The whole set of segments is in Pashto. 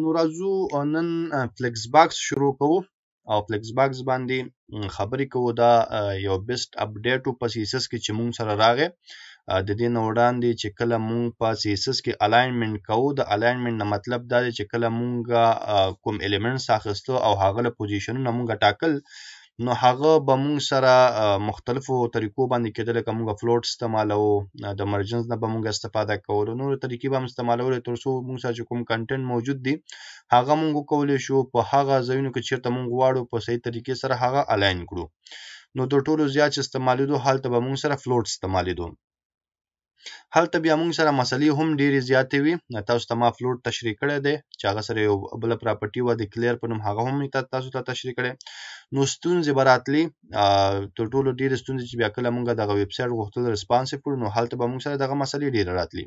نو راځو نن فلیکس باکس شروع کوو او فلیکس باکس باندې خبرې کوو دا یو بیسټ اپډیټ په سیسس کې چې مونږ سره راغی د دې نه وړاندې چې کله مونږ په سیسس کې الاینمنت کوو د الاینمنت نه مطلب دا دی چې کله مونږ کوم الیمنټس اخیستو او هغه له پوزیشنونه مونږ ټاکل نو هغه به موږ سره مختلفو طریقو باندې کېده لکه موږ فلوټ استعمالو د مرجنز نه به موږ استفاده کولو نور طریقې به هم استعمالولې تر څو موږ سره چې کوم کنټینټ موجود دی هغه موږ کولی شو په هغه ځایونو کې چیرته موږ غواړو په صحیح طریقې سره هغه الاین کړو نو د ټولو زیات استعمالیدو حالت به موږ سره فلوټ استعمالیدو هلته بیا موږ سره مسلې هم ډېرې زیاتې وي تاسو ته ما فلوټ تشریح کړی دی چې هغه سره یو بل پراپرټي وه د کلیر په نوم هغه هم تاسو ته تشریح کړی نو ستونزې به راتلې تر ټولو ډېرې ستونزې چې بیا کله موږ دغه ویب سایټ غوښتل ریسپانسیف کړو نو هلته به موږ سره دغه مسلې ډېرې راتلې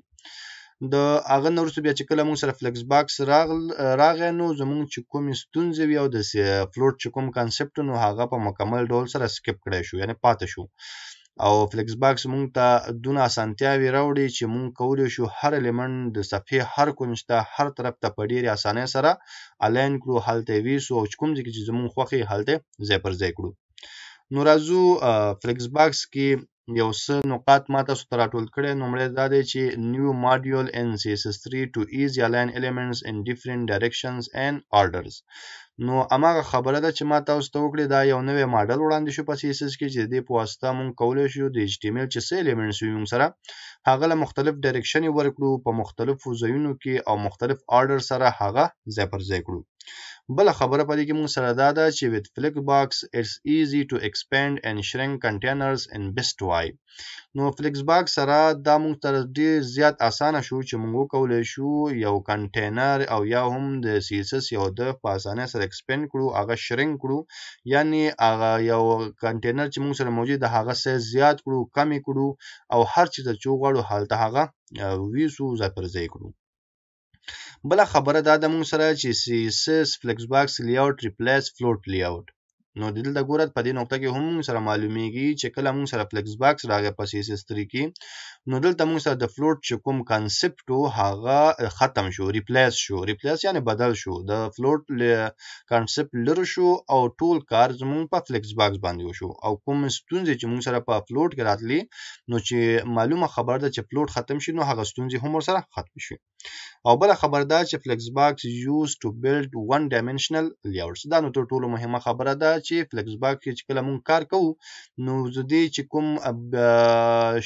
د هغه نه وروسته بیا چې کله موږ سره فلکس باکس راغی نو زموږ چې کومې ستونزې وي او د فلوټ چې کوم کانسپټ نو هغه په مکمل ډول سره سکپ کړی شو یعنې پاتې شو او فلیکس باکس مونږ ته دونه اسانتیاوې راوړي چې مونږ کولی شو هر الیمنټ د صفحې هر کونج ته هر طرف ته په ډېرې اسانۍ سره الاین کړو هلته یې ویسو او چې کوم ځای کې چې زمونږ خوښې هلته ځای پر ځای کړو نو راځو فلیکس باکس کې یو څه نقاط ما تاسو ته راټول کړی نومړی دا دی چې نیو ماډیول ان سی اس اس 3 ټو ایزی الاین الیمنټس ان ډیفرنټ ډایرکشنز اینډ آرډرز نو هماغه خبره ده چې ما تاسو ته وکړې دا یو نوی ماډل وړاندې شو په سی اس اس کې چې د دې په واسطه مونږ کولی شو د ایچ ټي ایم ایل چې څه الیمنټس وي مونږ سره هغه له مختلف ډایرکشن ورکړو په مختلفو ځایونو کې او مختلف آرډر سره هغه ځای پر ځای کړو بل خبره پدې کې مونږ سره دا ده چې with flick box it's easy to expand and shrink containers in best way نو فلیکس باک سره دا موږ تر ډیر زیات اسانه شو چې موږ وکولای شو یو کنټینر او یا هم د سی اس اس یو د په اسانه سره ایکسپینډ کړو هغه شرینک کړو یعنی هغه یو کنټینر چې موږ سره موجود د هغه سایز زیات کړو کم کړو او هر چیرته چې غواړو هلته هغه ویسو ځای پر ځای کړو بل خبره دا د موږ سره چې سی اس اس فلیکس باکس لیاوټ ریپلیس فلوټ لیاوټ نو دلته ګوره په دې نقطه کې هم موږ سره معلومیږي چې کله موږ سره فلیکس باکس راغی په سی اس اس 3 کې نو دلته موږ سره د فلوټ چې کوم کانسپټ وو هغه ختم شو ریپلیس شو ریپلیس یعنی بدل شو د فلوټ کانسپټ لرو شو او ټول کار زموږ په فلیکس باکس باندې وشو او کوم ستونزې چې موږ سره په فلوټ کې راتلی نو چې معلومه خبر ده چې پلوټ ختم شي نو هغه ستونزې هم ورسره ختم شي او بل خبر ده چې فلیکس باکس یوز ټو بیلډ ون ډایمنشنل لیاوټس دا نو تر ټولو مهمه خبره ده چې فلیکس باکس چې کله مونږ کار کوو نو زدي چې کوم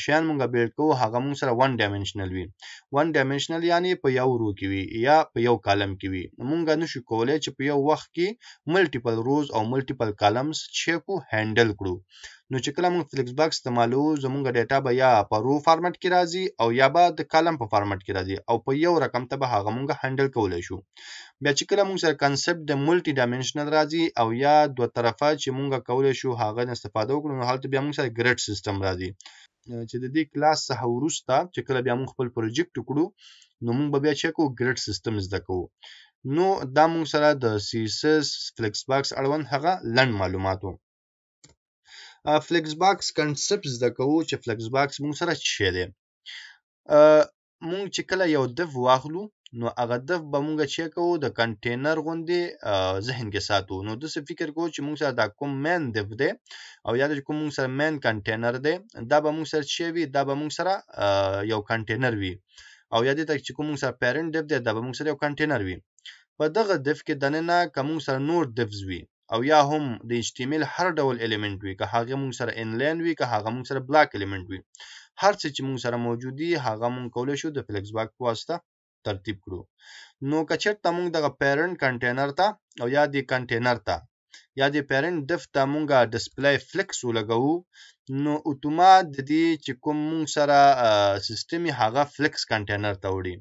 شیان مونږ بیلډ کوو هغه مونږ سره ون ډایمنشنل وي ون ډایمنشنل یعنی په یو رو کې وي یا په یو کالم کې وي مونږ نشو کولای چې په یو وخت کې ملټیپل روز او ملټیپل کالمز چې کو هندل کړو نو چې کله موږ فلیکس باکس استعمالوو زمونږ ډیټا به یا په رو فارمټ کې راځي او یا به د کالم په فارمټ کې راځي او په یو رقم ته به هغه موږ هندل کولای شو بیا چې کله موږ سره کنسپټ د ملټي ډایمنشنل راځي او یا دوه طرفه چې موږ کولای شو هغه نه استفاده وکړو نو هلته بیا موږ سره ګریډ سیستم راځي چې د دې کلاس څخه وروسته چې کله بیا موږ خپل پروجیکټ وکړو نو موږ به بیا چک وکړو ګریډ سیستم زده کوو نو دا موږ سره د سی اس اس فلیکس باکس اړوند هغه لنډ معلومات وو فلیکس باکس کنسپټ زده کوو چې فلیکس باکس موږ سره څه دی موږ چې کله یو دف واخلو نو هغه دف به موږ چې کوو د کنټینر غوندې ذهن کې ساتو نو داسې فکر کوو چې موږ سره دا کوم مین دف دی او یا چې کوم موږ سره مین کنټینر دی دا به موږ سره چې وي دا به موږ سره یو کنټینر وي او یا دې ته چې کوم موږ سره پیرنټ دف دی دا به موږ سره یو کنټینر وي په دغه دف کې دننه که موږ سره نور دفز وي او یا هم د ایچ ټي ایم ایل هر ډول الیمنت وي که هغه مونږ سره انلاین وي که هغه مونږ سره بلاک الیمنت وي هر څه چې مونږ سره موجود دي هغه مونږ کولی شو د فلیکس باک په واسطه ترتیب کړو نو که چېرته مونږ دغه پیرنټ کنټینر ته او یا د کنټینر ته یا د پیرنټ ډف ته مونږ ډسپلی فلیکس ولګوو نو اتومات د دې چې کوم مونږ سره سیستم هغه فلیکس کنټینر ته وړي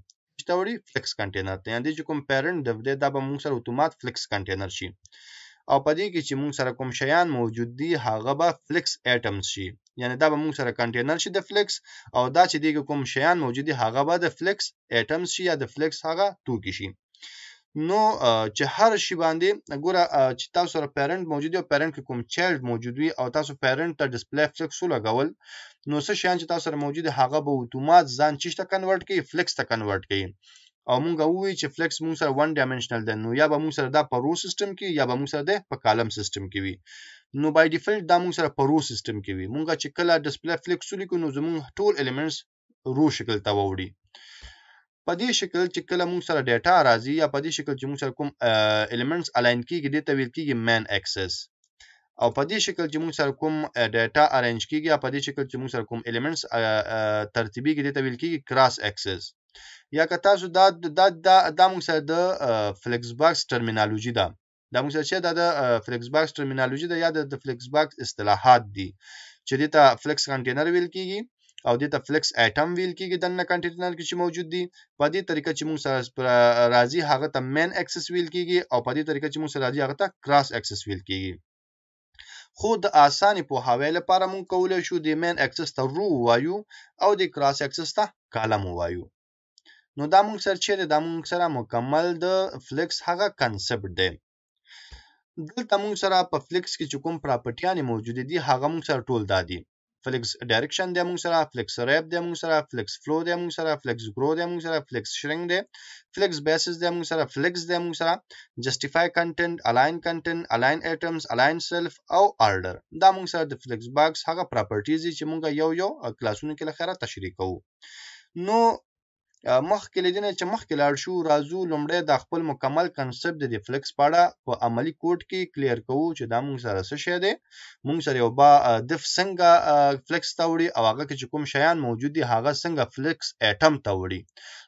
ته وړي فلیکس کنټینر ته یعنی چې کوم پیرنټ ډیف دی دا به موږ سره اتومات فلیکس کنټینر شي او په دې کې چې موږ سره کوم شیان موجود دي هغه به فلیکس ایټمز شي یعنی دا به موږ سره کنټینر شي د فلیکس او دا چې دې کوم شیان موجود دي هغه به د فلیکس ایټمز شي یا د فلیکس هغه توکي شي نو چې هر شي باندې ګوره چې تاسو سره پیرنټ موجود وي او پیرنټ کې کوم چایلډ موجود وي او تاسو پیرنټ ته ډسپلی فلکس ولګول نو څه شیان چې تاسو سره موجود دي هغه به اتومات ځان چیش ته کنورټ کوي فلکس ته کنورټ کوي او مونږ ووی چې فلکس مونږ سره ون ډایمنشنل ده نو یا به مونږ سره دا په رو سیستم کې یا به مونږ سره ده په کالم سیستم کې وي نو بای ډیفالت دا مونږ سره په رو سیستم کې وي مونږ چې کله ډسپلی فلکس ولیکو نو زمونږ ټول الیمنټس رو شکل ته ووړي په دې شکل چې کله موږ سره ډیټا راځي یا په دې شکل چې موږ سره کوم الیمنټس الاین کیږي دې ته ویل کیږي مین اکسس او په دې شکل چې موږ سره کوم ډیټا ارینج کیږي یا په دې شکل چې موږ سره کوم الیمنټس ترتیبي کې دې ته ویل کیږي کراس اکسس یا که تاسو دا دا دا, دا موږ سره د فلیکس باکس ټرمینالوجي ده دا موږ چې دا د فلیکس باکس ټرمینالوژي ده یا د فلیکس باکس اصطلاحات دي چې دې ته فلیکس کنټینر ویل کیږي او دې ته فلیکس اټم ویل کیږي دنه کنټینر کې چې موجود دي په دې طریقه چې موږ سره راځي هغه ته مین اکسس ویل کیږي او په دې طریقه چې موږ سره راځي هغه ته کراس اکسس ویل کیږي خو د اسانې پوهاوی لپاره موږ کولی شو د مین اکسس ته رو ووایو او د کراس اکسس ته کالم ووایو نو دا مونږ سره چیرې دا مونږ سره مکمل د فلیکس هغه کنسپټ دی دلته مونږ سره په فلیکس کې چې کوم پراپرټیانې موجودې دي هغه مونږ سره ټول دا دي فلیکس ډایرکشن دی مونږ سره فلیکس ریپ دی مونږ سره فلیکس فلو دی مونږ سره فلیکس ګرو دی مونږ سره فلیکس شرینګ دی فلیکس بیسز دی مونږ سره فلیکس دی مونږ سره جسټیفای کنټینټ الاین کنټینټ الاین ایټمز الاین سیلف او آرډر دا مونږ سره د فلیکس باکس هغه پراپرټیز دي چې مونږ یو یو کلاسونو کې لخره تشریح کوو نو مخکې له دې چې مخکې لاړ شو راځو لومړی دا خپل مکمل کنسپټ د ریفلکس په اړه په عملی کوډ کې کلیر کوو چې دا موږ سره څه شی دی موږ سره یو با دف څنګه فلکس ته وړي او هغه کې چې کوم شیان موجود دي هغه څنګه فلکس اټم ته وړي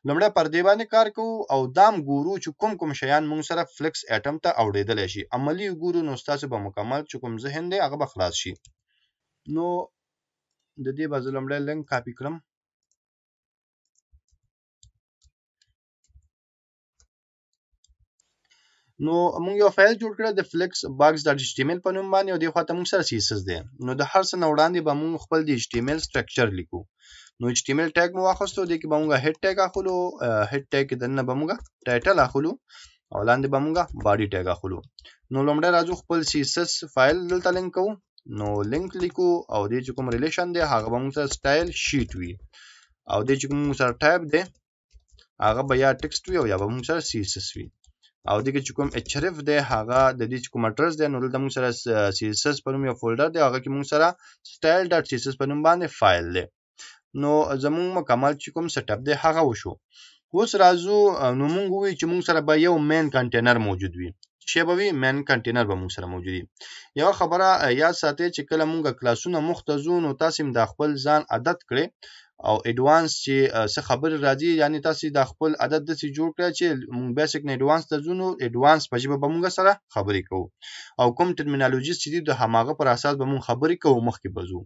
لومړی پر دې باندې کار کوو او دام ګورو چې کوم کوم شیان موږ سره فلکس اټم ته اوړېدلی شي عملی ګورو نو ستاسو به مکمل چې کوم ذهن دی هغه به خلاص شي نو د دې به زه لومړی لینک کاپي کړم نو موږ یو فایل جوړ کړی د فلیکس باکس ډاټ ایچ ټي ایم ایل په نوم باندې او دې خواته موږ سره سی اس اس دی نو د هر څه نه وړاندې به موږ خپل د ایچ ټي ایم ایل سټرکچر لیکو نو ایچ ټي ایم ایل ټیګ مو واخستو دې کې به موږ هډ ټیګ اخلو هډ ټیګ کې دنه به موږ ټایټل اخلو او لاندې به مونږه باډي ټیګ اخلو نو لومړی راځو خپل سی اس اس فایل دلته لینک کوو نو لینک لیکو او دې چې کوم ریلیشن دی هغه به مونږ سره سټایل شیټ وي او دې چې کوم مونږ سره ټیب دی هغه به یا ټیکسټ وي او یا به مونږ سره سی اس اس وي او دغه چې کوم اچریف دی هغه د دې چې کوم اډرس دی نو دلته موږ سره سی اس اس په نوم یو فولډر دی هغه کې موږ سره سټایل ډاټ سی اس اس په نوم باندې فایل دی نو زمونږ مکمل چې کوم سیټ اپ دی هغه وشو اوس راځو نو مونږ وی چې مونږ سره به یو مین کنټینر موجود وي شی به وي مین کنټینر به مونږ سره موجود وي یو خبره یاد ساتئ چې کله مونږ کلاسونه مخ ته ځو نو تاسو هم دا خپل ځان عادت کړئ او اډوانس چې څه خبرې راځي یعنی تاسو دا خپل عادت داسې جوړ کړئ چې مونږ بیسیک نه اډوانس ته ځو نو اډوانس په ژبه به مونږ سره خبرې کوو او کوم ټرمینالوژیست چې دي د هماغه پر اساس به مونږ خبرې کوو مخکې به ځو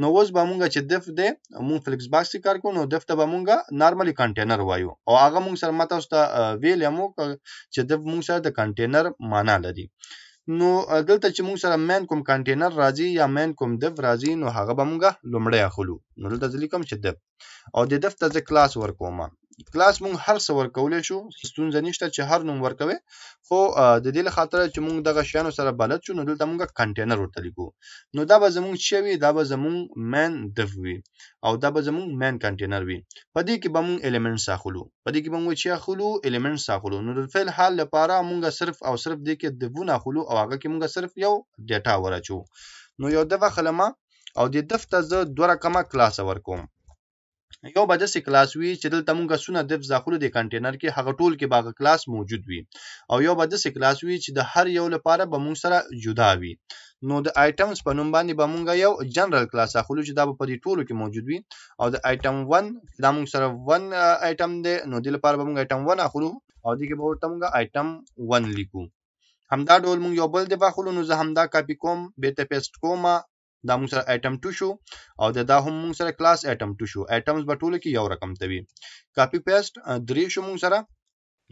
نو اوس به مونږ چې دف دی مونږ فلیکس باکس کې کار کوو نو دف ته به مونږ نارملی کنټینر وایو او هغه مونږ سره ما تاسو ته ویل هم چې دف مونږ سره د کنټینر معنا لري نو دلته چې مونږ سره مین کوم کنټینر راځي یا مین کوم دف راځي نو هغه به مونږ لومړی اخلو نو دلته زه لیکم چې دف او د دفته زه کلاس ورکوم کلاس مونږ هر څه ورکولې شو ستونزه نشته چې هر نوم ورکوي خو د دې له خاطر چې مونږ دغه شیانو سره بلد شو نو دلته مونږ کنټینر ورته لیکو نو دا به زمونږ چې وي دا به زمونږ مین دف وي او دا به زمونږ مین کنټینر وي په دې کې به مونږ الیمنټس اخلو په دې کې به مونږ چې اخلو الیمنټس اخلو نو د فعل حال لپاره مونږ صرف او صرف دې کې دفونه اخلو او هغه کې مونږ صرف یو ډیټا ورچو نو یو دغه خلمه او دې دف ته زه دوه رقمه کلاس ورکوم یو به داسې کلاس وي چې دلته مونږ سونه دف ځاخلو د کنټینر کې هغه ټول کې باغ کلاس موجود وي او یو به داسې کلاس وي چې د هر یو لپاره به مونږ سره جدا وي نو د آیټمز په نوم باندې به مونږ یو جنرال کلاس اخلو چې دا به په دې ټولو کې موجود وي او د آیټم 1 دا مونږ سره 1 آیټم دی نو د لپاره به مونږ آیټم 1 اخلو او دغه به ورته مونږ آیټم 1 لیکو همدا ډول موږ یو بل دفاع خلو نو زه همدا کاپی کوم بیرته پیسټ کوم دا موږ سره ایټم 2 شو او دا دا هم موږ سره کلاس ایټم 2 شو ایټمز به ټولو کې یو رقم توي کاپی پیسټ درې شو موږ سره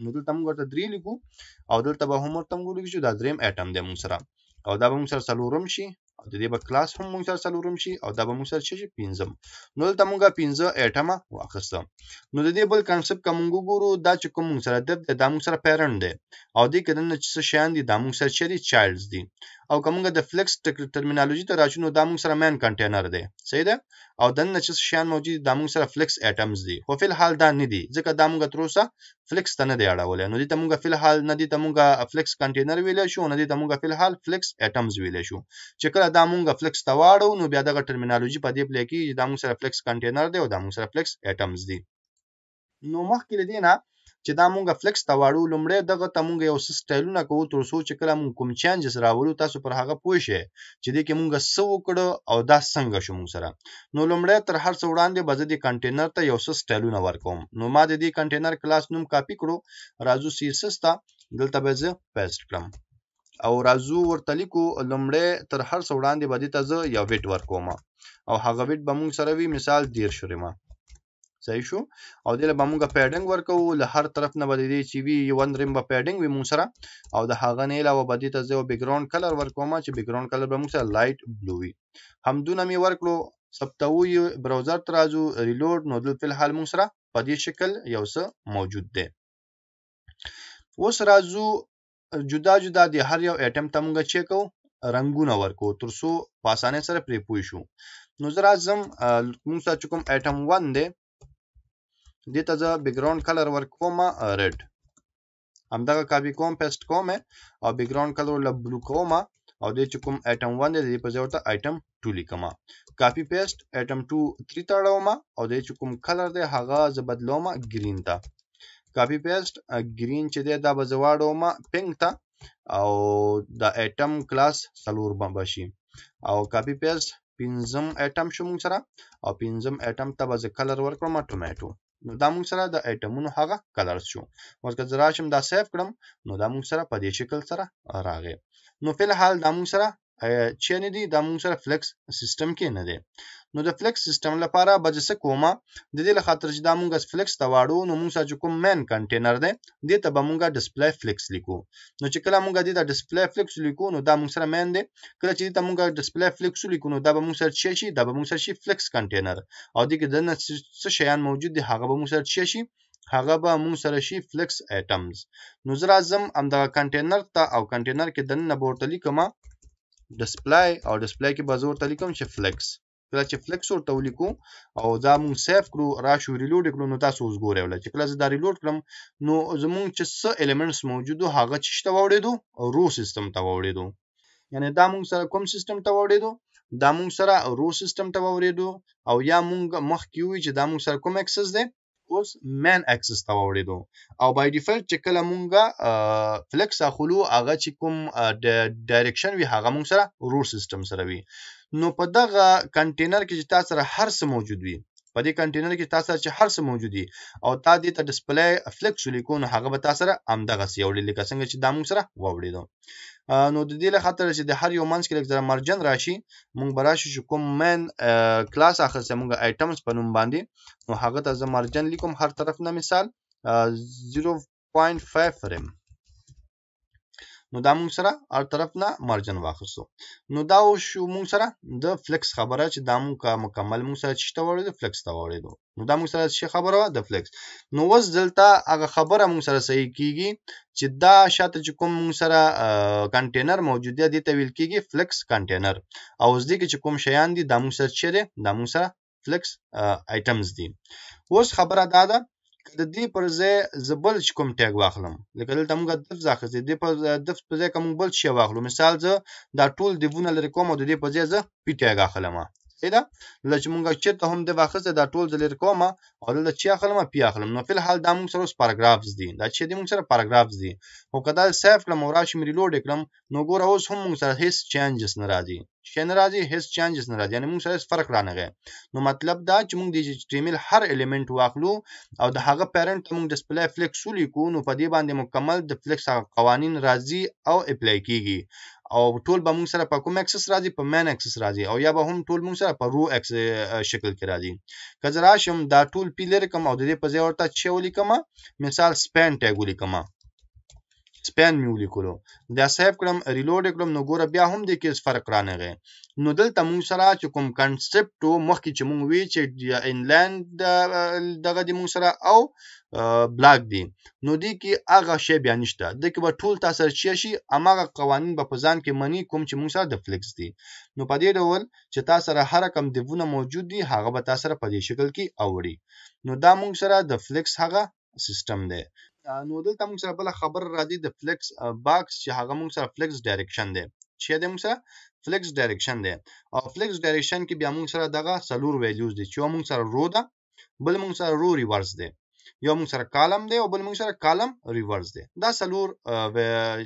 نو دلته موږ ورته درې لیکو او دلته به هم ورته موږ لیکو چې دا دریم ایټم دی موږ سره او دا به موږ سره څلورم شي او د دې به کلاس هم موږ سره څلورم شي او دا به موږ سره شي پنځم نو دلته موږ پنځه ایټمه واخیسته نو د دې بل کانسپټ که موږ وګورو دا چې کوم موږ سره دب دی دا موږ سره پیرنټ دی او دې کې دننه چې څه شیان دي دا موږ سره چیرې چایلډز دي او که موږ د فلیکس ټرمینالوژي ته راشو نو دا موږ سره مین کنټینر دی صحیح ده او دننه چې څه شیان موجود دي دا موږ سره فلیکس ایټمز دي خو فی الحال دا نه دي ځکه دا موږ تر اوسه فلیکس ته نه دی اړولی نو دې ته مونږ فل حال نه دې ته مونږ فلیکس کنټینر ویلی شو نه دې ته مونږ فل حال فلیکس ایټمز ویلی شو چې کله دا مونږ فلیکس ته واړو نو بیا دغه ټرمینالوژي په دې پلی کېږي چې دا مونږ سره فلیکس کنټینر دی او دا مونږ سره فلیکس ایټمز دي نو مخکې له دې نه چې دا مونږ فلیکس ته واړو لومړی دغه ته مونږ یو څه سټایلونه کوو تر څو چې کله مونږ کوم چینجز راولو تاسو پر هغه پوه شئ چې دې کې مونږ څه وکړو او دا څنګه شو مونږ سره نو لومړی تر هر څه وړاندې به زه دې کنټینر ته یو څه سټایلونه ورکوم نو ما د دې کنټینر کلاس نوم کاپی کړو راځو سی اس اس ته دلته به زه پیسټ کړم او راځو ورته لیکو لومړی تر هر څه وړاندې به دې ته زه یو ویټ ورکوم او هغه ویټ به مونږ سره وي مثال دېرش ریمه صحیح شو او دې له به مونږ پیډنګ ورکوو له هر طرف نه به دې چې وي یو ریم به پیډنګ وي مونږ سره او د هغه نه علاوه به دې ته زه یو بیکګراوند کلر ورکوم چې بیکګراوند کلر به مونږ سره لایټ بلو وي همدونه مې ورکړو ثبتوو یې براوزر ته راځو ریلوډ نو دلته فلحال مونږ سره په دې شکل یو څه موجود دی اوس راځو جدا جدا دی هر یو ایټم ته مونږ چیک کوو رنگونه ورکو تر څو په اسانۍ سره پرې پوه شو نو زه راځم مونږ سره چې کوم ایټم 1 دی دې ته زه بیکګراوند کلر ورکوم ریډ همدغه کاپی کوم پیسټ کوم او بیکګراوند کلر له بلو کوم او دې چې کوم ایټم 1 دی دې په ځای ورته ایټم 2 لیکم کاپی پیسټ اټم 2 3 ته اړوم او د چې کوم کلر دی هغه زه بدلوم ګرین ته کاپی پیسټ ګرین چې دی دا به زه واړوم پینک ته او د اټم کلاس څلور به شي او کاپی پیسټ پنځم اټم شو موږ سره او پنځم اټم ته به زه کلر ورکړم ټومیټو نو دا موږ سره د ایټمونو هغه کلرز شو اوس که زه راشم دا سیف کړم نو دا موږ سره په دې شکل سره راغی نو فی الحال دا موږ سره چې نه دی دا موږ سره فلیکس سیستم کې نه دی نو د فلیکس سیستم لپاره به زه څه کوم د دې لخاطر چې دا موږ فلیکس ته واړو نو موږ سره چې کوم مین کنټینر دی دې ته به مونږه ډسپلی فلیکس لیکو نو چې کله مونږه دې ته ډسپلی فلیکس لیکو نو دا مونږ سره مین دی کله چې دې ته مونږه ډسپلی فلیکس لیکو نو دا به مونږ سره څه شي دا به مونږ سره شي فلیکس کنټینر او دې کې دنه څه شیان موجود دي هغه به مونږ سره څه شي هغه به مونږ سره شي فلیکس ایټمز نو زه راځم همدغه کنټینر ته او کنټینر کې دننه به ورته لیکم ډسپلی او ډسپلی کې به زه ورته لیکم چې فلیکس کله چې فلیکس ورته ولیکو او دا مونږ سیف کړو راشو ریلوډ کړو نو تاسو اوس ګورئ ولا چې کله زه دا ریلوډ کړم نو زمونږ چې څه الیمنټس موجودو هغه چې ته وړېدو رو سیستم ته وړېدو یعنی دا مونږ سره کوم سیستم ته وړېدو دا مونږ سره رو سیستم ته وړېدو او یا مونږ مخکې وی چې دا مونږ سره کوم اکسس دی اوس مین اکسس ته واوړېدو او بای ډیفالت چې کله مونږه فلیکس اخلو هغه چې کوم ډایرکشن وي هغه مونږ سره روټ سیستم سره وي نو په دغه کنټینر کې چې تاسو سره هر څه موجود وي په دې کنټینر کې تاسو سره چې هر څه موجود دي او تا دې ته ډسپلی فلیکس ولیکو نو هغه به تاسو سره همدغه سی وړي لکه څنګه چې دا مونږ سره واوړېدو نو د دې له خاطر چې د هر یو منځ کې لږ ذره مرجن راشي مونږ به راشو چې کوم مین کلاس اخیستی مونږ ایټمز په نوم باندې نو هغه ته زه مرجن لیکم هر طرف نه مثال 0.5 فریم نو دا مونږ سره هر طرف نه مرجن واخیستو نو دا شو مونږ سره د فلکس خبره چې دا مونږ مکمل مونږ سره چې ته وړو د فلکس ته وړو نو دا موږ سره څه خبره وه د فلیکس نو اوس دلته هغه خبره موږ سره صحیح کیږي چې دا شاته چې کوم موږ سره کنټینر موجود دی دې ته ویل کیږي فلیکس کنټینر او اوس دې کې چې کوم شیان دي دا موږ سره چې دی دا موږ سره فلیکس آیټمز دي اوس خبره دا ده د دې پر ځای زه بل چې کوم ټیګ واخلم لکه دلته موږ دف ځای اخیستی دې په دف په ځای که موږ بل شی واخلو مثال زه دا ټول دیوونه لرې کوم او د دې په ځای زه پی ټیګ اخلم صحیح ده نو چې مونږ چیرته هم د واخسته دا ټول زلیر کوم او دلته چې اخلم پی اخلم نو فل حال دا مونږ سره پاراګرافز دي دا چې دې مونږ سره پاراګرافز دي خو کدا سیف کړم او راشم ریلوډ کړم نو ګوره اوس هم مونږ سره هیڅ چینجز نه راځي شي نه راځي هیڅ چینجز نه راځي یعنی مونږ سره فرق رانه غي نو مطلب دا چې مونږ د HTML هر الیمنت واخلو او د هغه پیرنټ ته مونږ ډیسپلی فلیکس ولیکو نو په دې باندې مکمل د فلیکس هغه قوانین راځي او اپلای کیږي او ټول به موږ سره په کوم اکسس راځي په مین اکسس راځي او یا به هم ټول موږ سره په رو اکس شکل کې راځي که زه راشم دا ټول پی لرې کوم او د دې په ځای ورته چې ولیکم مثال سپین ټیګ ولیکم سپین مې ولیکلو دا سیف کړم ریلوډ کړم نو ګوره بیا هم دې کې فرق رانغی نو دلته موږ سره چې کوم کنسپټ وو مخکې چې موږ وی چې انلاین دغه دې موږ سره او بلاک دی نو دې کې هغه شی بیا نشته دې کې به ټول تا سره چیر شي هماغه قوانین به په ځان کې منی کوم چې موږ سره د فلیکس دي نو په دې ډول چې تا سره هر کم دیوونه موجود دي هغه به تا سره په دې شکل کې اوړي نو دا موږ سره د فلیکس هغه سیستم دی نو دلته موږ سره بل خبر راځي د فلیکس باکس چې هغه موږ سره فلیکس ډایرکشن دی چې د موږ سره فلیکس ډایرکشن دی او فلیکس ډایرکشن کې بیا موږ سره دغه سلور ویلیوز دي چې موږ سره رو ده بل موږ سره رو ریورس دی یو موږ سره کالم دی او بل موږ سره کالم ریورس دی دا څلور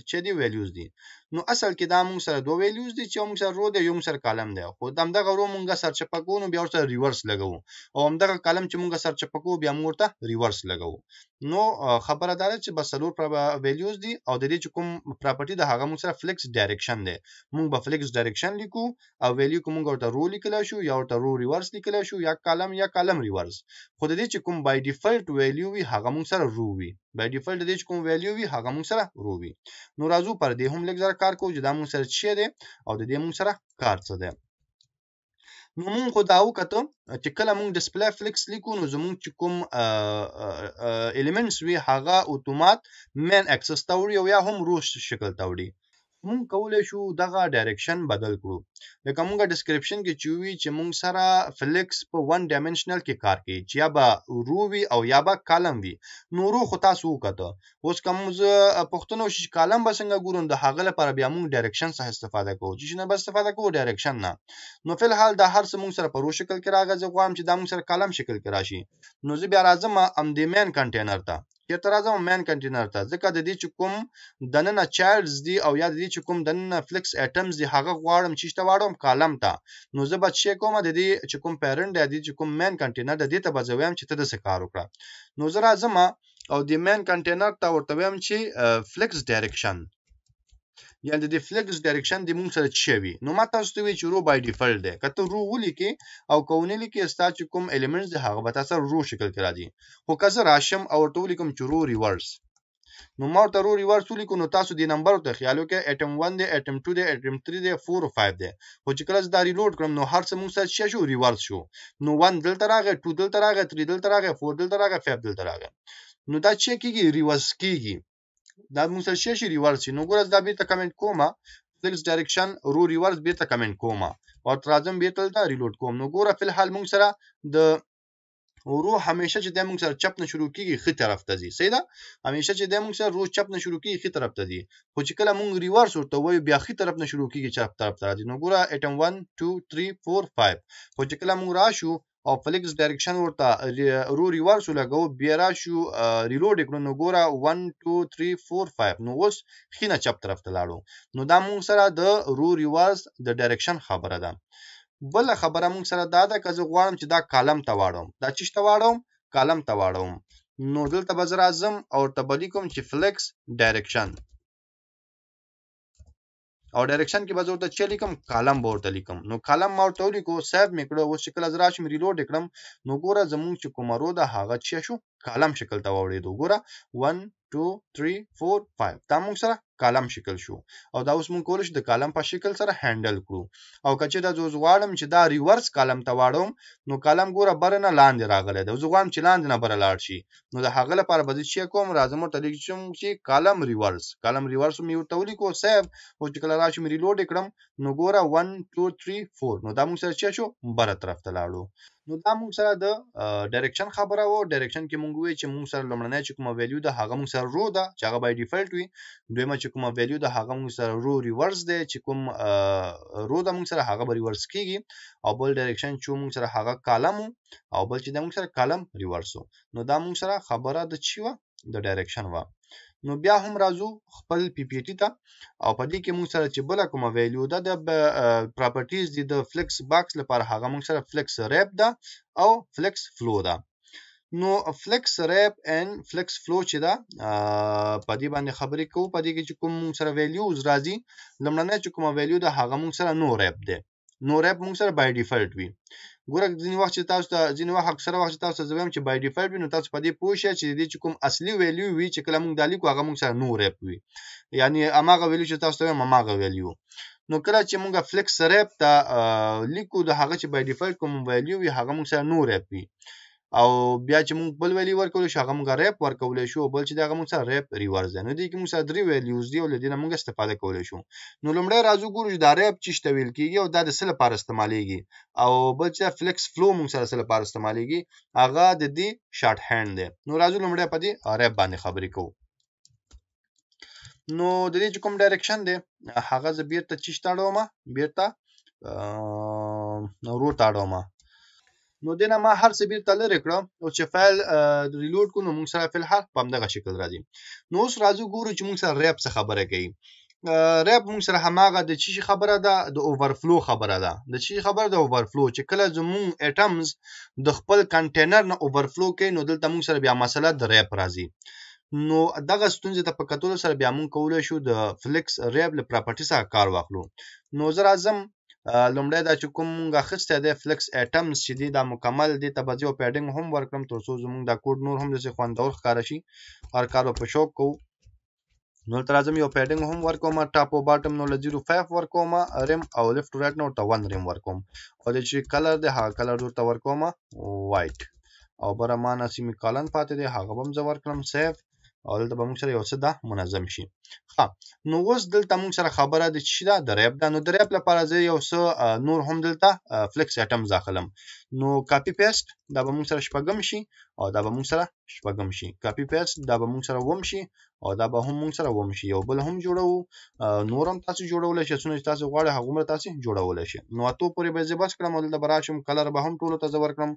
چې دی ویلیوز دي نو اصل کې دا موږ سره دوه ویلیوز دي چې موږ سره رو دی یو موږ سره کالم دی خو د همدغه رو موږ سر چپه کوو نو بیا ورته ریورس لګوو او همدغه کالم چې موږ سر چپه کوو بیا موږ ورته ریورس لګوو نو خبره دا ده چې بس څلور ویلیوز دي او د دې چې کوم پراپرټي د هغه موږ سره فلیکس ډایرکشن دی موږ به فلیکس ډایرکشن لیکو او ویلیو کوم ورته رو لیکلای شو یا ورته رو ریورس لیکلای شو یا کالم یا کالم ریورس خو د دې چې کوم بای ډیفالت ویلیو وي هغه موږ سره رو وي بای ډیفالت د دې چې کوم ویلیو وي هغه موږ سره رو وي نو راځو پر دې هم لږ زر کار کوو چې دا موږ سره څه دی او د دې موږ سره کار څه دی نو مونږ خو دا وکړو چې کله مونږ ډیسپلی فلیکس لیکو نو زمونږ چې کوم الیمنټس وي هغه اتومات مین اکسس ته وړي او یا هم روش شکل ته وړي مونږ کولای شو دغه ډایرکشن بدل کړو لکه مونږ ډیسکریپشن کې چې وی چې مونږ سره فلیکس په ون ډایمنشنل کې کار کوي چې یا به رو وي او یا به کالم وي نو رو خو تاسو وکته اوس کوم زه پښتنو شي کالم به څنګه ګورم د هغه لپاره بیا مونږ ډایرکشن څخه استفاده کوو چې نه به استفاده کوو ډایرکشن نه نو فل حال دا هر څه مونږ سره په رو شکل کې راغی زه غواړم چې دا مونږ سره کالم شکل کې راشي نو زه بیا راځم ام دې مین کنټینر ته چیرته راځم مین کنټینر ته ځکه د دې چې کوم دننه چایلډز دي او یا د دې چې کوم دننه فلیکس ایټمز دي هغه غواړم چې ته واړم کالم ته نو زه به چې کوم د دې چې کوم پیرنټ دی د دې چې کوم مین کنټینر د دې ته به زه وایم چې ته د څه کار وکړه نو زه راځم او د مین کنټینر ته ورته وایم چې فلیکس ډایرکشن یا د ډیفلیکټس ډایرکشن د مونږ سره چی وي نو ما تاسو ته وی چې رو بای ډیفالت دی که ته رو ولیکې او که ونه لیکې ستا چې کوم الیمنټس دی هغه به تا سره رو شکل کې راځي خو که زه راشم او ورته ولیکم چې رو ریورس نو ما ورته رو ریورس ولیکو نو تاسو د نمبر ته خیال وکړئ اټم 1 دی اټم 2 دی اټم 3 دی 4 او 5 دی خو چې کله زه دا ریلوډ کړم نو هر څه مونږ سره چې شو ریورس شو نو 1 دلته راغی 2 دلته راغی 3 دلته راغی 4 دلته راغی 5 دلته راغی نو دا چې کیږي ریورس کیږي دا موږ سره شي شي ریورس شي نو ګوره دا بیرته کمنټ کوم سیلز ډایرکشن رو ریورس بیرته کمنټ کوم او تر اعظم بیرته دا ریلوډ کوم نو ګوره فل حال موږ سره د ورو همیشه چې د موږ سره چپ نه شروع کیږي خي طرف ته ځي صحیح ده همیشه چې د موږ سره روز چپ نه شروع کیږي خي طرف ته ځي خو چې کله موږ ریورس ورته وایو بیا خي طرف نه شروع کیږي چپ طرف ته راځي نو ګوره اټم 1 2 3 4 5 خو چې کله موږ راشو او فلیکس ډایرکشن ورته رو ریورس لګو بیا راشو ریلوډ کړو نو ګوره 1 2 3 4 5 نو اوس خینه چپ طرف ته لاړو نو دا مونږ سره د رو ریورس د ډایرکشن خبره ده بل خبره مونږ سره دا ده که زه غواړم چې دا کالم ته واړوم دا چی ته واړوم کالم ته واړوم نو دلته به زه راځم او ورته به لیکم چې فلیکس ډایرکشن او ډایرکشن کې به زه ورته چې لیکم کالم به ورته لیکم نو کالم ما ورته ولیکو سیف مې کړو اوس چې کله زه راشم ریلوډ یې کړم نو ګوره زمونږ چې کومه رو ده هغه چې شو کالم شکل ته واوړېدو ګوره 1 2 3 4 5 دا مونږ سره کالم شکل شو او دا اوس مونږ کولی شو د کالم په شکل سره هینډل کړو او که چېرته زه اوس غواړم چې دا ریورس کالم ته واړوم نو کالم ګوره بره نه لاندې راغلی دی زه غواړم چې لاندې نه بره لاړ شي نو د هغه لپاره به زه چیک کوم راځم ورته لیکم چې کالم ریورس کالم ریورس مې ورته ولیکو سیو او چې کله راشي مې ریلوډ کړم نو ګوره 1 2 3 4 نو دا موږ سره چې شو بره طرف ته لاړو نو دا موږ سره د ډایرکشن خبره وو ډایرکشن کې موږ وی چې موږ سره لمړنۍ چې کومه ویلیو ده هغه موږ سره رو ده چې هغه بای ډیفالت وي دویمه چې کومه ویلیو ده هغه موږ سره رو ریورس ده چې کوم رو ده موږ سره هغه به ریورس کیږي او بل ډایرکشن چې موږ سره هغه کالم او بل چې دا موږ سره کالم ریورس وو نو دا موږ سره خبره د چی وه د ډایرکشن وه نو بیا هم راځو خپل پی پی ټی ته او په دې کې موږ سره چې بل کومه ویلیو ده د پراپرټیز دي د فلیکس باکس لپاره هغه موږ سره فلیکس ریپ ده او فلیکس فلو ده نو فلیکس ریپ ان فلیکس فلو چې دا په دې باندې خبرې کوو په دې کې چې کوم موږ سره ویلیوز راځي لمړنۍ چې کومه ویلیو ده هغه موږ سره نو ریپ ده نو ریپ موږ سره بای ډیفالت وي ګوره ځینې وخت چې تاسو ته ځینې وخت اکثره وخت چې تاسو ته زه وایم چې بای ډیفالت وي نو تاسو په دې پوه شئ چې د دې چې کوم اصلي ویلیو وي چې کله موږ دا لیکو هغه موږ سره نو ریپ وي یعنی هماغه ویلیو چې تاسو ته وایم هماغه ویلیو نو کله چې موږ فلیکس ریپ ته لیکو د هغه چې بای ډیفالت کوم ویلیو وي هغه موږ سره نو ریپ وي او بیا چې موږ بل ویلی ورکول شو هغه موږ ریپ ورکول شو بل چې دغه موږ سره ریپ ریورس دی نو دې کې موږ سره درې ویلیوز دی او لدې نه موږ استفاده کول شو نو لومړی راځو ګورو چې دا ریپ چې شته ویل کیږي او دا د څه لپاره استعمالیږي او بل چې فلیکس فلو موږ سره څه لپاره استعمالیږي هغه د دې شارټ هاند دی نو راځو لومړی په دې ریپ باندې خبرې کوو نو د دې چې کوم ډایرکشن دی هغه زه بیرته چیش ته اړوم بیرته رو ته اړوم نو دینه ما هر څه بیرته لرې کړو او چې فایل ریلوډ کو نو موږ سره فل هر په همدغه شکل راځي نو اوس راځو ګورو چې موږ سره ریپ څه خبره کوي ریپ موږ سره هماغه د چی خبره ده د اوورفلو خبره ده د چی خبره د اوورفلو چې کله زموږ اټمز د خپل کنټینر نه اوورفلو کوي نو دلته موږ سره بیا مسله د ریپ راځي نو دغه ستونزې ته په کتلو سره بیا مونږ کولی شو د فلیکس ریب له پراپرټي څخه کار واخلو نو زه راځم لومړی دا چې کوم مونږ اخیستی دی فلیکس ایټمز چې دی دا مکمل دی ته به زه یو پیډینګ هم ورکړم تر څو زمونږ دا کوډ نور هم داسې خوندور ښکاره شي هر کار به په شوق کوو نو تر اعظم یو پیډینګ هم ورکوم ټاپ او باټم نو له 05 ورکوم ریم او لیفټ رائټ نو ته 1 ریم ورکوم او د چې کلر د ها کلر ورته ورکوم وایټ او بره ما نه سیمی کالن پاتې دی هغه به هم زه ورکړم سیف او دلته به موږ سره یو څه دا منظم شي ښه نو اوس دلته موږ سره خبره د چی دا د ریپ دا نو د ریپ لپاره زه یو څه نور هم دلته فلیکس اټم ځاخلم نو کاپی پیسټ دا به موږ سره شپږم شي او دا به موږ سره شپږم شي کاپی پیسټ دا به موږ سره وم شي او دا به هم مونږ سره وم شي یو بل هم جوړوو نور هم تاسو جوړولی شئ څونه چې تاسو غواړئ هغومره تاسو جوړولی شئ نو اتو پورې به زه بس کړم او دلته به راشم کلر به هم ټولو ته زه ورکړم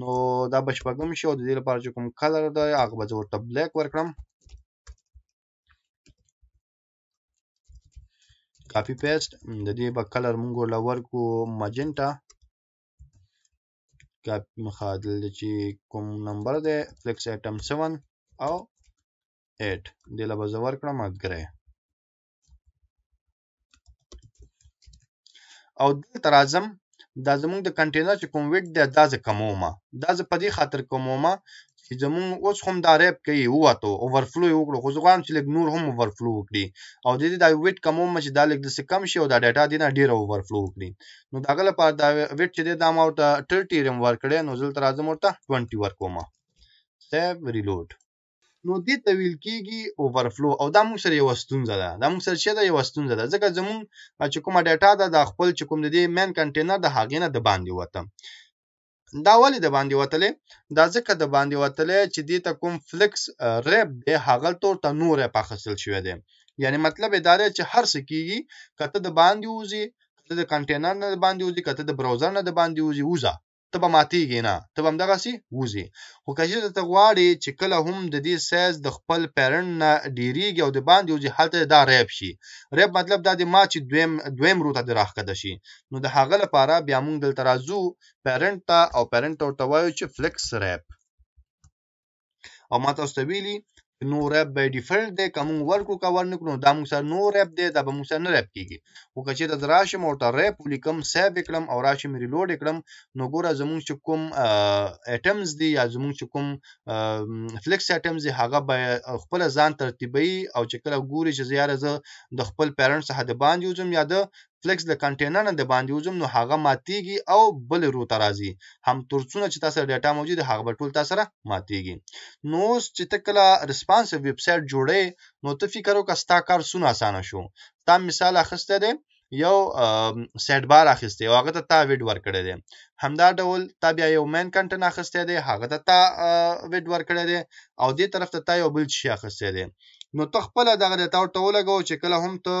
نو دا به شپږم شي او د دې لپاره چې کوم کلر دی هغه به زه ورته بلیک ورکړم کاپی پیسټ د دې به کلر مونږ له ورکو ماجنټا کاپی مخه دلته چې کوم نمبر دی فلیکس ایټم 7 او 8 دې له به زه ورکړم ګرې او دلته راځم دا زمونږ د کنټینر چې کوم ویټ دی دا زه کمومه دا زه په دې خاطر کمومه چې زمونږ اوس هم دا ریپ کوي ووتو اوورفلو یې وکړو خو زه غواړم چې لږ نور هم اوورفلو وکړي او د دې دا ویټ کموم چې دا لږ داسې کم شي او دا ډاټا دې نه ډېره اوورفلو وکړي نو د هغه لپاره دا ویټ چې دی دا ما ورته ټرټي ریم ورکړی نو زه دلته راځم ورته ټونټي ورکوم سیو ریلوډ نو دې ته ویل کېږي اوورفلو او دا موږ سره یوه ستونزه ده دا موږ سره څه ده یوه ستونزه ده ځکه زموږ چې کومه ډاټا ده دا خپل چې کوم د دې مین کنټینر د هغې نه د باندې وته دا ولې د باندې وتلې دا ځکه د باندې وتلې چې دې ته کوم فلکس ریپ دی هغه تور ته نور ریپ اخیستل شوی دی یعنی مطلب دا دی چې هر څه کیږي کته د باندې وځي کته د کنټینر نه د باندې وځي کته د براوزر نه د باندې وځي وځه ته به ماتیږي نه ته به همدغسې وځي خو که چېرته ته غواړې چې کله هم د دې سایز د خپل پیرنټ نه ډیریږي او د باندې وځي هلته دا ریپ شي ریپ مطلب دا دی ما چې دویم دویم رو ته د راښکته شي نو د هغه لپاره بیا موږ دلته راځو پیرنټ ته او پیرنټ ته ورته وایو چې فلیکس ریپ او ما تاسو ته ویلي نو ریپ بای ډیفالت دی که موږ ورکړو که ورنکړو نو دا موږ سره نو ریپ دی دا به موږ سره نه ریپ کېږي خو که چېرته زه راشم ورته ریپ ولیکم سیف یې کړم او راشم یې ریلوډ یې کړم نو ګوره زموږ چې کوم ایټمز دي یا زموږ چې کوم فلیکس ایټمز دي هغه به خپله ځان ترتیبوي او چې کله ګوري چې زه یاره زه د خپل پیرنټ څخه د باندې وځم یا د فلکس د کنټینر نه دباندې وځم نو هغه ماتیږي او بل رو ته راځي هم ترڅونه چې تاسره ډیټا موجود وي هغه به ټول تاسره ماتیږي نو اوس چې ته کله ریسپانسیو ویب سایټ جوړې نو ته فکر وکړه ستا کار څونه اسانه شو تا مثال اخیسته دی یو سیټ بار اخیسته او هغه ته تا ویډ ورکړی دی همدا ډول تا بیا یو مین کنټن اخیسته دی هغه ته تا ویډ ورکړی دی او دې طرف ته تا یو بل شي اخیسته دی نو ته خپل دغه د تاور ته ولګو چې کله هم ته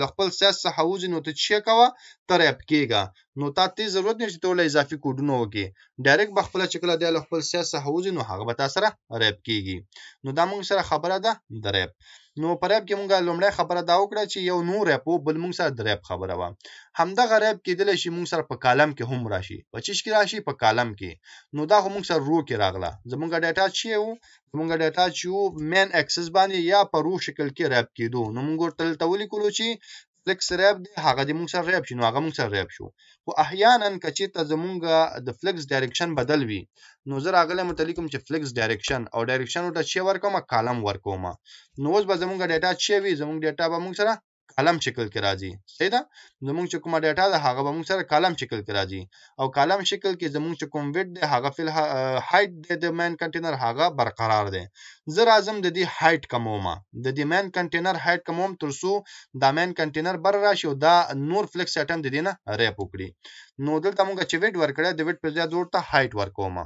له خپل سیاست څخه وځي نو ته چې کوه ته ریپ کېږه نو تا ته ضرورت نشته ته له اضافي کوډونه وکې ډایرکټ به خپل چې کله دی له خپل سیاست څخه وځي نو هغه به تا سره ریپ کېږي نو دا موږ سره خبره ده د ریپ نو په ریپ کې موږ لومړی خبره دا وکړه چې یو نو ریپ وو بل موږ سره د ریپ خبره وه همدغه ریپ کېدلی شي موږ سره په کالم کې هم راشي په چیش کې راشي په کالم کې نو دا خو موږ سره رو کې راغله زموږ ډیټا چې وو موږ ډیټا چې وو مین اکسس باندې یا په رو شکل کې ریپ کېدو نو موږ ورته دلته ولیکلو چې فلکس ریپ دی هغه دې موږ سره ریپ شي نو هغه موږ سره ریپ شو خو احیانا که چېرته زموږ د فلکس ډایرکشن بدل وي نو زه راغلی مو ته لیکم چې فلکس ډایرکشن او ډایرکشن ورته چې ورکوم کالم ورکوم نو اوس به زموږ ډیټا چې وي زموږ ډیټا به موږ سره کالم شکل کې راځي صحیح ده زمونږ چې کومه ډیټا ده هغه به موږ سره کالم شکل کې راځي او کالم شکل کې زمونږ چې کوم ویډ دی هغه فل هایټ دی د مین کنټینر هغه برقرار دی زه راځم د دې هایټ کموم د دې مین کنټینر هایټ کموم تر څو دا مین کنټینر بر راشي او دا نور فلیکس ایټم د دې نه ریپ وکړي نو دلته موږ چې ویډ ورکړی د ویډ په ځای ورته هایټ ورکوم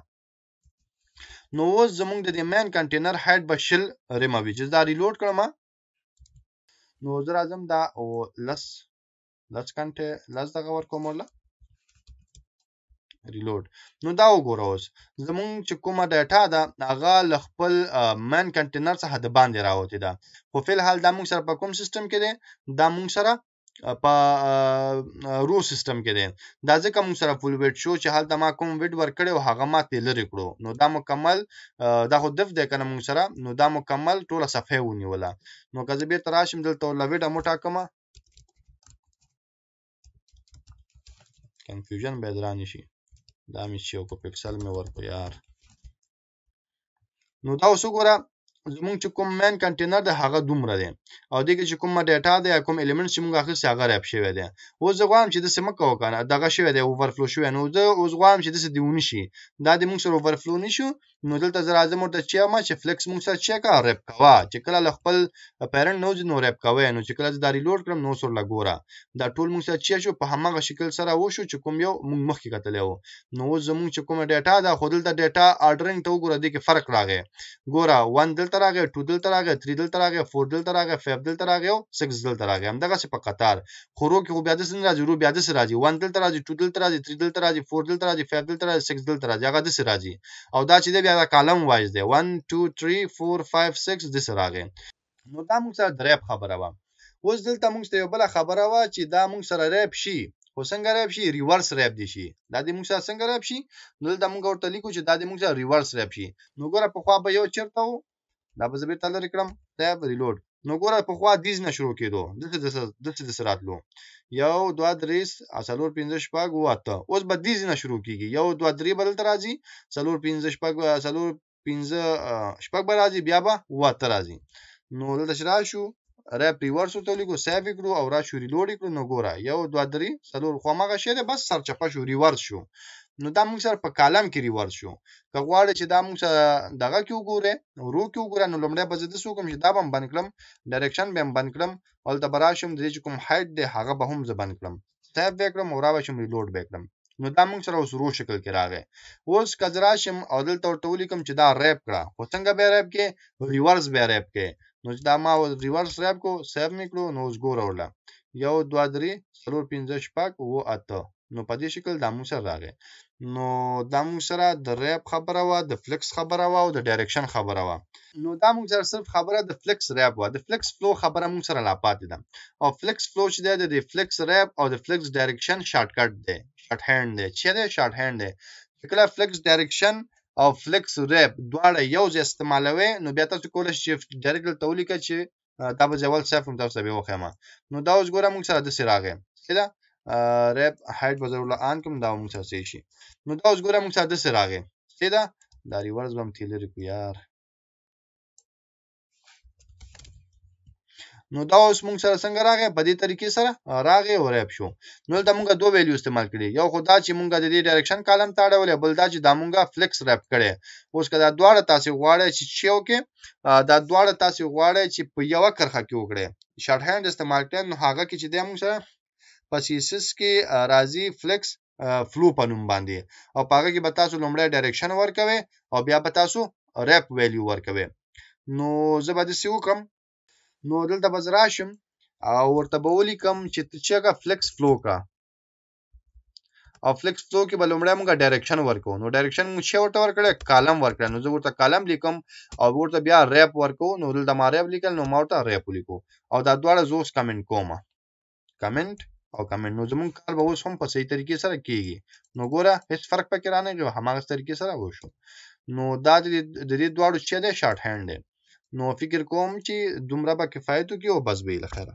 نو اوس زمونږ د دې مین کنټینر هایټ به شل ریموي چې دا ریلوډ کړم نو زه راځم دا او لس لس کنټه لس دغه ورکوم ولا ریلوډ نو دا وګوره اوس زمونږ چې کومه ډاټا ده هغه له خپل مین کنټینر څخه د باندې راوتې ده خو فل حال دا مونږ سره په کوم سیستم کې دی دا مونږ سره په رو سیستم کې دی دا ځکه مونږ سره فول ویډ شو چې هلته ما کوم ویډ ورکړی او هغه ما ترې لرې کړو نو دا مکمل دا خو دف دی که نه مونږ سره نو دا مکمل ټوله صفحه ونیوله نو که زه بیرته راشم دلته له ویډه مو ټاکم کنفیوژن باید را نشي دا مې چې یو پکسل مې ورکو یار نو دا اوس وګوره زمونږ چې کوم مین کنټینر دی هغه دومره دی او دې کې چې کومه ډیټا دی یا کوم الیمنټ چې موږ اخیستی هغه ریپ شوی دی اوس زه غواړم چې داسې مه کوه که نه دغه شوی دی اوورفلو شوی نو زه اوس غواړم چې داسې دې ونه شي دا دې موږ سره اوورفلو نه شو نو دلته زه راځم ورته چې ما چې فلیکس موږ سره چیک ریپ کوا چې کله له خپل پیرنټ نو نو ریپ کوي نو چې کله زه دا ریلوډ کړم نو سر لګورا دا ټول موږ سره چی شو په همغه شکل سره وشو چې کوم یو موږ مخکې کتلی وو نو اوس زموږ چې کومه ډیټا ده خو دلته ډیټا آرډرینګ ته وګوره دې کې فرق راغی ګوره 1 دلته راغی 2 دلته راغی 3 دلته راغی 4 دلته راغی 5 دلته راغی او 6 دلته راغی همدغه څه په قطار خو رو کې خو بیا داسې نه راځي رو بیا داسې راځي وان دلته راځي ټو دلته راځي تری دلته راځي فور دلته راځي فایف دلته راځي سکس دلته راځي هغه داسې راځي او دا چې دی بیا دا کالم وایز دی وان ټو تری فور فایف سکس داسې راغی نو دا موږ سره د ریپ خبره وه اوس دلته موږ ته یو بل خبره وه چې دا موږ سره ریپ شي خو څنګه ریپ شي ریورس ریپ دي شي دا د موږ سره څنګه ریپ شي نو دلته موږ ورته لیکو چې دا د موږ سره ریورس ریپ شي نو ګوره پخوا به یو چیرته وو دا به زه بېرته لرې کړم ټیب ریلوډ نو ګوره پخوا دیز نه شروع کېدو دلته دلته داسې راتلو یو دوه درې څلور پنځه شپږ اووه اته اوس به دیز نه شروع کېږي یو دوه درې به دلته راځي څلور پنځه شپږ څلور پنځه شپږ به راځي بیا به اووه اته راځي نو دلته چې راشو رب ریورس ته لیکو سیف کړو او را شوري لوړ کړو نو ګوره یو دوه درې څلور خو مغه شه ده بس سرچپه شو ریورس شو نو دا موږ سره په کالم کې ریورس شو که غواړې چې دا موږ سره دغه کې وګوره ورو کې وګوره نو لومړی به زه داسې وکړم چې دا به هم بند کړم ډایرکشن به هم بند کړم هلته به راشم د دې چې کوم هایټ دی هغه به هم زه بند کړم تیب به کړم او راوه شم ریلوډ به کړم نو دا موږ سره اوس رو شکل کې راغی اوس کز راشم او دلته ورته ولیکم چې دا ریپ کړه خو څنګه به ریپ کې ریورس به ریپ کې نو چې دا ما ریورس ریپ کو سیب مې کړو نو اوس ګوره ورله یو دوه درې څلور پنځه شپږ اووه اته نو په دې شکل دا موږ سره راغی نو دا موږ سره د ریپ خبره وه د فلکس خبره وه او د ډایرکشن خبره وه نو دا موږ سره صرف خبره د فلکس ریپ وه د فلکس فلو خبره موږ سره لا پاتې ده او فلکس فلو چې دی د فلکس ریپ او د فلکس ډایرکشن شارټ کټ دی شارټ هاند دی چې دی شارټ هاند دی چې کله فلکس ډایرکشن او فلکس ریپ دواړه یو ځای استعمالوي نو بیا تاسو کولی شئ چې ډایرکټ دلته ولیکئ چې دا به جوال صاحب هم تاسو به وخم نو دا اوس ګوره موږ سره د سراغه کله ریپ هایټ به ضرور آن کوم دا موږ سره صحیح شي نو دا اوس ګوره موږ سره د سراغه سیدا دا ریورس بم تیلر کو یار نو دا اوس موږ سره څنګه راغی په دې طریقې سره راغی او ریپ شو نو دا موږ دوه ویلیو استعمال کړي یو خو دا چې موږ د دې ډایرکشن کالم ته اړولې بل دا چې دا موږ فلیکس ریپ کړي اوس کدا دواړه تاسو غواړئ چې چیو کې دا دواړه تاسو غواړئ چې په یو کرخه کې وکړئ شارټ هاند استعمال کړئ نو هغه کې چې د موږ سره په سیسس کې راځي فلیکس فلو په نوم باندې او په هغه کې به تاسو لومړی ډایرکشن ورکوي او بیا به تاسو ریپ ویلیو ورکوي نو زه به داسې وکم نو دلته به زه راشم او ورته به ولیکم چې ته چېږه فلیکس فلو کا او فلیکس فلو کې به لومړی موږ ډایرکشن ورکو نو ډایرکشن موږ څه ورته ورکړی کالم ورکړی نو زه ورته کالم لیکم او ورته بیا ریپ ورکو نو دلته ما ریپ لیکل نو ما ورته ریپ ولیکو او دا دواړه زه اوس کمنټ کوم کمنټ او کمنټ نو زمونږ کار به اوس هم په صحیح طریقې سره کیږي نو ګوره هیڅ فرق پکې رانغی او هماغه طریقې سره وشو نو دا د دې دواړو چې دی شارټ هینډ دی نو فکر کوم چې دومره به کفایت وکړي او بس به یې له خیره